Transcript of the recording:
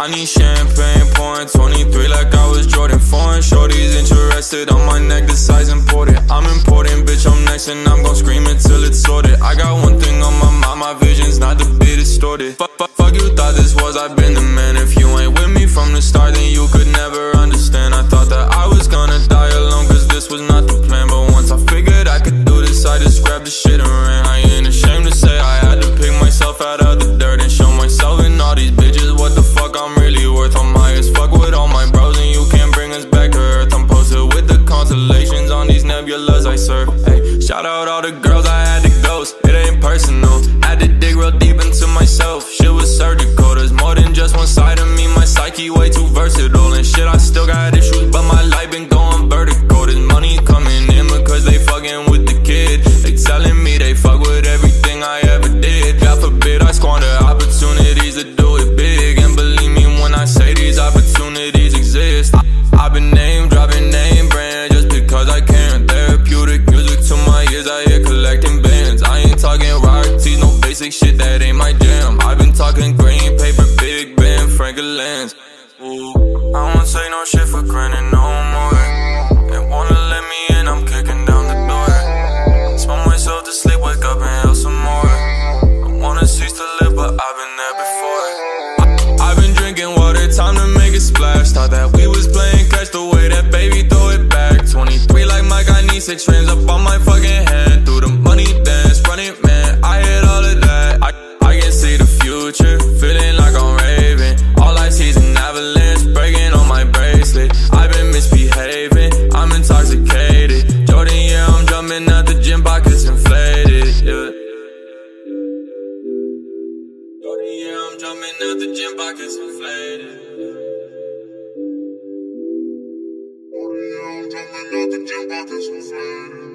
I need champagne pouring 23 like I was Jordan. Foreign shorties interested on my neck, the size important. I'm important, bitch, I'm next and I'm gon' scream until it's sorted. I got one thing on my mind, my vision's not to be distorted. Fuck, fuck, fuck you thought this was, I've been the man. If you ain't with me from the start, then you could never understand. I thought that I was gonna die alone, cause this was not the plan. But once I figured I could do this, I just grabbed the shit and ran Hey, shout out all the girls I had to ghost, it ain't personal. Had to dig real deep into myself, shit was surgical. There's more than just one side of me, my psyche way too versatile. And shit, I still got issues, but my life been going basic shit, that ain't my jam. I've been talking green paper, big band, Franklin Ooh, I won't say no shit for granted no more. They wanna let me in, I'm kicking down the door. Smoke myself to sleep, wake up and hell some more. I wanna cease to live, but I've been there before. I, I've been drinking water, time to make a splash. Thought that we was playing catch the way that baby throw it back. 23 like Mike, I need six rings up on my fucking hand yeah, I'm jumping at the gym, pockets inflated Yeah, I'm Jumping out the gym, pockets inflated.